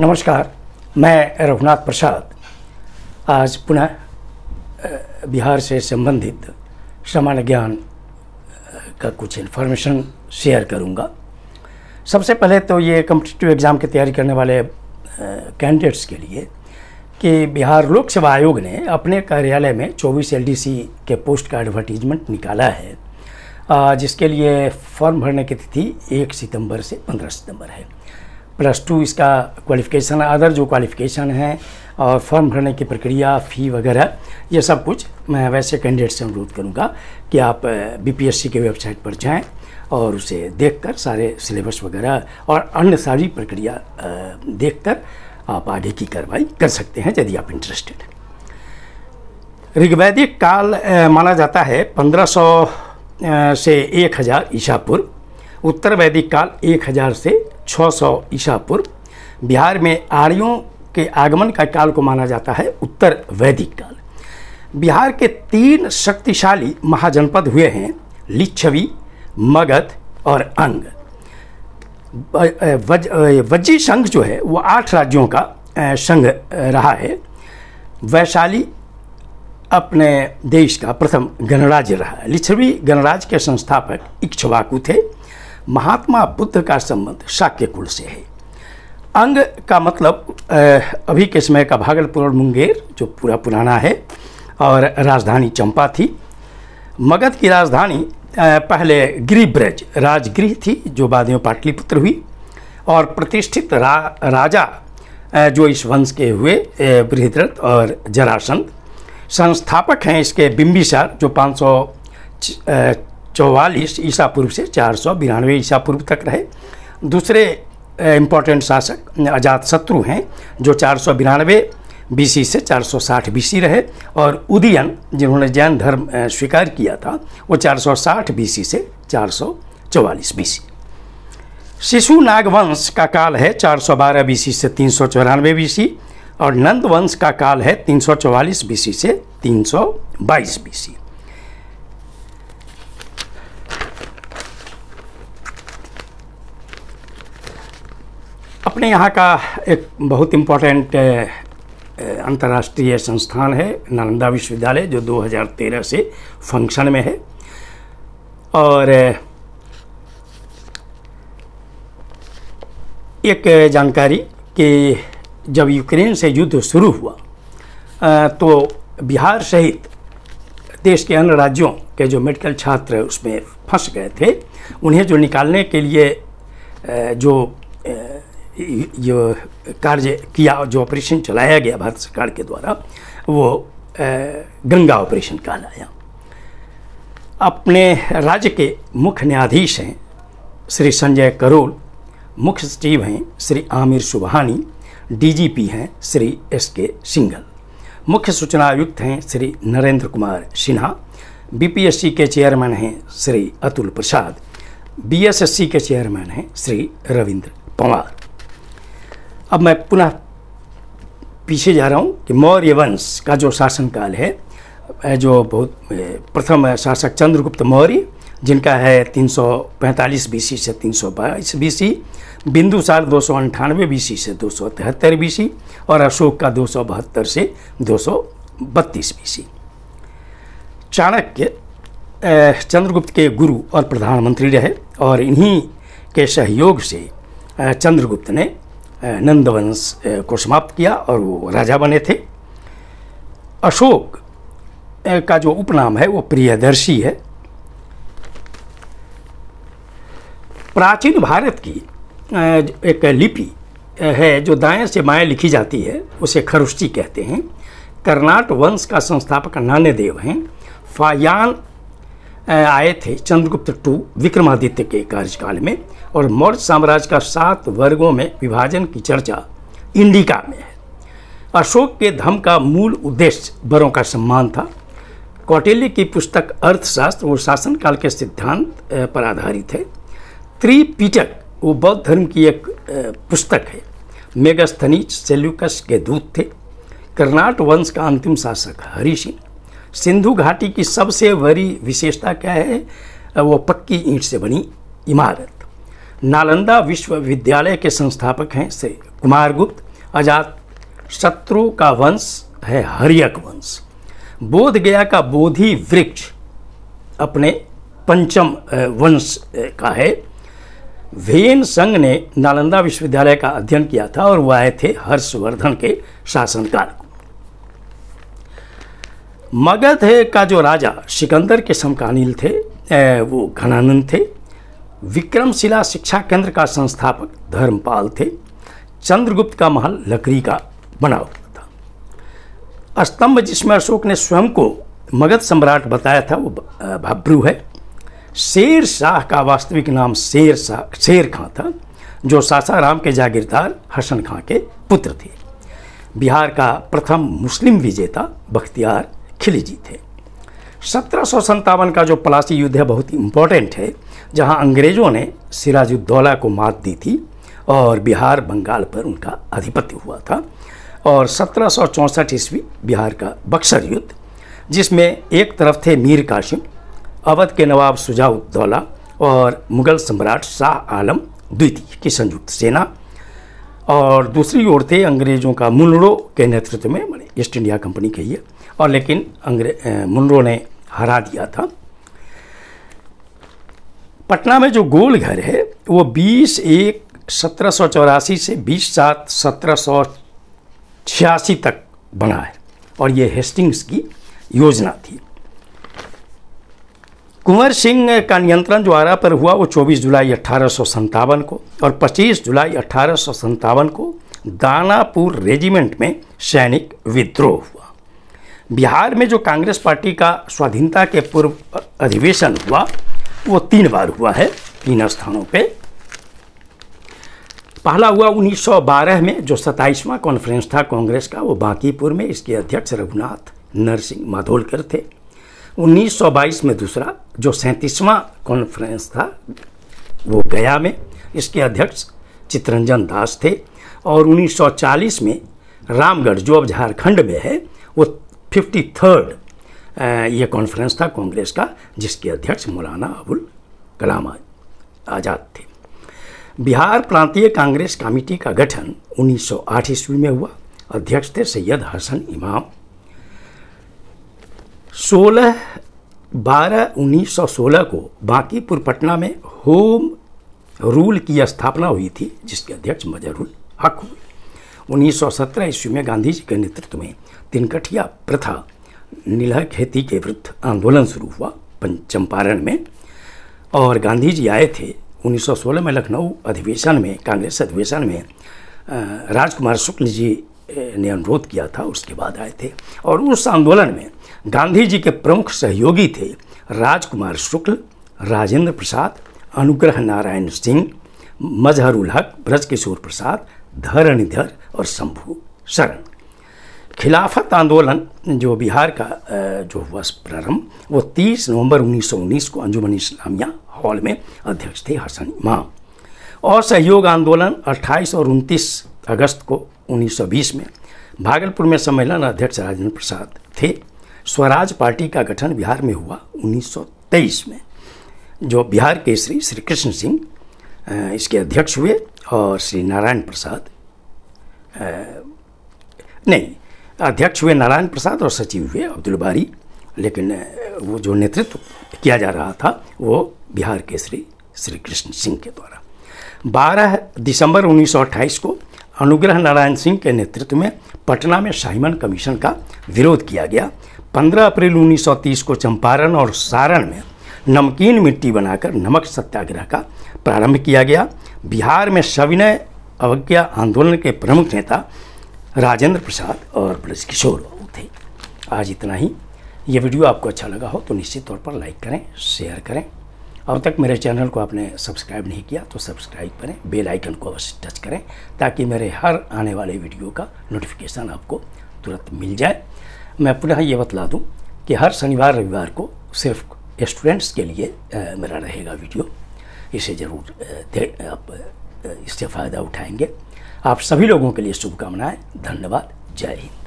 नमस्कार, मैं रघुनाथ प्रसाद। आज पुनः बिहार से संबंधित सामान्य ज्ञान का कुछ इन्फॉर्मेशन शेयर करूँगा। सबसे पहले तो ये कम्पिटिटिव एग्ज़ाम की तैयारी करने वाले कैंडिडेट्स के लिए कि बिहार लोक सेवा आयोग ने अपने कार्यालय में 24 एलडीसी के पोस्ट का एडवर्टीजमेंट निकाला है। जिसके लिए फॉर्म भरने की तिथि 1 सितंबर से 15 सितंबर है। प्लस टू इसका क्वालिफिकेशन अदर जो क्वालिफिकेशन है, और फॉर्म भरने की प्रक्रिया फ़ी वगैरह, ये सब कुछ मैं वैसे कैंडिडेट से अनुरोध करूँगा कि आप बीपीएससी के वेबसाइट पर जाएँ और उसे देखकर सारे सिलेबस वगैरह और अन्य सारी प्रक्रिया देखकर आप आगे की कार्रवाई कर सकते हैं यदि आप इंटरेस्टेड हैं ऋग्वैदिक काल माना जाता है 1500 से 1000 ईसा पूर्व उत्तर वैदिक काल 1000 से 600 ईसा पूर्व बिहार में आर्यों के आगमन का काल को माना जाता है उत्तर वैदिक काल बिहार के तीन शक्तिशाली महाजनपद हुए हैं, लिच्छवी, मगध और अंग। वज्जी संघ जो है, वो आठ राज्यों का संघ रहा है। वैशाली अपने देश का प्रथम गणराज्य रहा लिच्छवी गणराज्य के संस्थापक इक्ष्वाकु थे। महात्मा बुद्ध का संबंध शाक्य कुल से है। अंग का मतलब अभी के समय का भागलपुर और मुंगेर जो पूरा पुराना है और राजधानी चंपा थी। मगध की राजधानी पहले गिरिब्रज राजगृह थी जो बाद में पाटलिपुत्र हुई और प्रतिष्ठित रा, राजा जो इस वंश के हुए बृहद्रथ और जरासंध। संस्थापक हैं इसके बिम्बिसार जो पाँच सौ चौवालीस ईसा पूर्व से चार सौ बिरानवे ईसा पूर्व तक रहे। दूसरे इम्पोर्टेंट शासक, अजात शत्रु हैं, जो चार सौ बिरानवे बीसी से 460 बीसी रहे और उदयन, जिन्होंने जैन धर्म स्वीकार किया था, वो 460 बीसी से 444 बीसी शिशु नागवंश का काल है 412 बीसी से तीन सौ चौरानवे और नंद वंश का काल है 344 बीसी से 322 बीसी अपने यहाँ का एक बहुत इम्पोर्टेंट अंतर्राष्ट्रीय संस्थान है, नालंदा विश्वविद्यालय, जो 2013 से फ़ंक्शन में है। और एक जानकारी कि जब यूक्रेन से युद्ध शुरू हुआ तो बिहार सहित देश के अन्य राज्यों के जो मेडिकल छात्र उसमें फंस गए थे, उन्हें जो निकालने के लिए जो जो कार्य किया, जो ऑपरेशन चलाया गया भारत सरकार के द्वारा, वो गंगा ऑपरेशन कहलाया। अपने राज्य के मुख्य न्यायाधीश हैं श्री संजय करोल, मुख्य सचिव हैं श्री आमिर सुबहानी डीजीपी हैं श्री एस के सिंघल मुख्य सूचना आयुक्त हैं श्री नरेंद्र कुमार सिन्हा बीपीएससी के चेयरमैन हैं श्री अतुल प्रसाद बीएसएससी के चेयरमैन हैं श्री रविंद्र पवार। अब मैं पुनः पीछे जा रहा हूँ कि मौर्य वंश का जो शासनकाल है जो बहुत प्रथम शासक चंद्रगुप्त मौर्य, जिनका है 345 बीसी से 322 बीसी बिंदुसार दो सौ अंठानवे बीसी से दो सौ तिहत्तर बीसी और अशोक का दो सौ बहत्तर से दो सौ बत्तीस बीसी। चाणक्य चंद्रगुप्त के गुरु और प्रधानमंत्री रहे और इन्हीं के सहयोग से चंद्रगुप्त ने नंदवंश को समाप्त किया और वो राजा बने थे। अशोक का जो उपनाम है, वो प्रियदर्शी है। प्राचीन भारत की एक लिपि है जो दाएँ से बाएँ लिखी जाती है, उसे खरुष्टी कहते हैं। कर्नाट वंश का संस्थापक नान्यदेव हैं। फायान आए थे चंद्रगुप्त टू विक्रमादित्य के कार्यकाल में और मौर्य साम्राज्य का सात वर्गों में विभाजन की चर्चा इंडिका में है। अशोक के धर्म का मूल उद्देश्य बड़ों का सम्मान था। कौटिल्य की पुस्तक अर्थशास्त्र वो शासनकाल के सिद्धांत पर आधारित है। त्रिपीटक, वो बौद्ध धर्म की एक पुस्तक है। मेगस्थनीज सेल्यूकस के दूत थे। कर्नाट वंश का अंतिम शासक हरि सिंह सिंधु घाटी की सबसे बड़ी विशेषता क्या है? वो पक्की ईंट से बनी इमारत। नालंदा विश्वविद्यालय के संस्थापक हैं श्री कुमार गुप्त। अजात शत्रु का वंश है हरियक वंश। बोध गया का बोधि वृक्ष अपने पंचम वंश का है। वेन संघ ने नालंदा विश्वविद्यालय का अध्ययन किया था और वह आए थे हर्षवर्धन के शासनकाल। मगध का जो राजा सिकंदर के समकालीन थे वो घनानंद थे। विक्रमशिला शिक्षा केंद्र का संस्थापक धर्मपाल थे। चंद्रगुप्त का महल लकड़ी का बना हुआ था। स्तंभ जिसमें अशोक ने स्वयं को मगध सम्राट बताया था, वो भब्रू है। शेर शाह का वास्तविक नाम शेर शाह शेर खां था, जो सासाराम के जागीरदार हसन खां के पुत्र थे। बिहार का प्रथम मुस्लिम विजेता बख्तियार खिलजी थे। सत्रह सौ सत्तावन का जो पलासी युद्ध है, बहुत ही इम्पोर्टेंट है, जहाँ अंग्रेज़ों ने सिराजुद्दौला को मात दी थी और बिहार, बंगाल पर उनका आधिपत्य हुआ था। और सत्रह ईस्वी बिहार का बक्सर युद्ध, जिसमें एक तरफ़ थे मीर काशिम अवध के नवाब सुजाउद्दौला और मुगल सम्राट शाह आलम द्वितीय की संयुक्त सेना, और दूसरी ओर थे अंग्रेज़ों का मुनरो के नेतृत्व में ईस्ट इंडिया कंपनी कही है और लेकिन अंग्रेज़ मुनरो ने हरा दिया था। पटना में जो गोल घर है, वो 20 एक सत्रह से 20 सात सत्रह तक बना है और ये हेस्टिंग्स की योजना थी। कुंवर सिंह का नियंत्रण जो आरा पर हुआ, वो 24 जुलाई अठारह को और 25 जुलाई अठारह को दानापुर रेजिमेंट में सैनिक विद्रोह हुआ। बिहार में जो कांग्रेस पार्टी का स्वाधीनता के पूर्व अधिवेशन हुआ, वो तीन बार हुआ है, तीन स्थानों पे। पहला हुआ 1912 में, जो सत्ताईसवां कॉन्फ्रेंस था कांग्रेस का, वो बांकीपुर में, इसके अध्यक्ष रघुनाथ नरसिंह माधोलकर थे। 1922 में दूसरा, जो सैंतीसवां कॉन्फ्रेंस था, वो गया में, इसके अध्यक्ष चित्रंजन दास थे। और 1940 में रामगढ़, जो अब झारखंड में है, वो फिफ्टी थर्ड ये कॉन्फ्रेंस था कांग्रेस का, जिसके अध्यक्ष मौलाना अबुल कलाम आज़ाद थे। बिहार प्रांतीय कांग्रेस कमेटी का गठन 1908 ईस्वी में हुआ। अध्यक्ष थे सैयद हसन इमाम। 16 बारह 1916 को बांकीपुर पटना में होम रूल की स्थापना हुई थी, जिसके अध्यक्ष मजरुल हक हुए। 1917 ईस्वी में गांधी जी के नेतृत्व में तिनकठिया प्रथा नीलह खेती के विरुद्ध आंदोलन शुरू हुआ चंपारण में। और गांधी जी आए थे 1916 में लखनऊ अधिवेशन में, कांग्रेस अधिवेशन में। राजकुमार शुक्ल जी ने अनुरोध किया था, उसके बाद आए थे। और उस आंदोलन में गांधी जी के प्रमुख सहयोगी थे राजकुमार शुक्ल, राजेंद्र प्रसाद, अनुग्रह नारायण सिंह, मजहरुल हक, ब्रजकिशोर प्रसाद, धरणिधर और शंभू शरण। खिलाफत आंदोलन जो बिहार का जो हुआ प्रारंभ, वो 30 नवंबर 1919 को अंजुमन इस्लामिया हॉल में अध्यक्ष थे हसन इमाम। और सहयोग आंदोलन 28 और 29 अगस्त को 1920 में भागलपुर में सम्मेलन अध्यक्ष राजेंद्र प्रसाद थे। स्वराज पार्टी का गठन बिहार में हुआ 1923 में, जो बिहार के श्री श्री कृष्ण सिंह इसके अध्यक्ष हुए और श्री नारायण प्रसाद नहीं अध्यक्ष हुए नारायण प्रसाद और सचिव हुए अब्दुल बारी। लेकिन वो जो नेतृत्व किया जा रहा था, वो बिहार के श्री श्री कृष्ण सिंह के द्वारा। 12 दिसंबर 1928 को अनुग्रह नारायण सिंह के नेतृत्व में पटना में साइमन कमीशन का विरोध किया गया। 15 अप्रैल 1930 को चंपारण और सारण में नमकीन मिट्टी बनाकर नमक सत्याग्रह का प्रारंभ किया गया। बिहार में सविनय अवज्ञा आंदोलन के प्रमुख नेता राजेंद्र प्रसाद और ब्रज किशोर बाबू थे। आज इतना ही। ये वीडियो आपको अच्छा लगा हो तो निश्चित तौर पर लाइक करें, शेयर करें। अब तक मेरे चैनल को आपने सब्सक्राइब नहीं किया तो सब्सक्राइब करें, बेल आइकन को अवश्य टच करें ताकि मेरे हर आने वाले वीडियो का नोटिफिकेशन आपको तुरंत मिल जाए। मैं पुनः ये बतला दूँ कि हर शनिवार, रविवार को सिर्फ़ स्टूडेंट्स के लिए मेरा रहेगा वीडियो। इसे ज़रूर आप इससे फ़ायदा उठाएँगे। आप सभी लोगों के लिए शुभकामनाएँ। धन्यवाद। जय हिंद।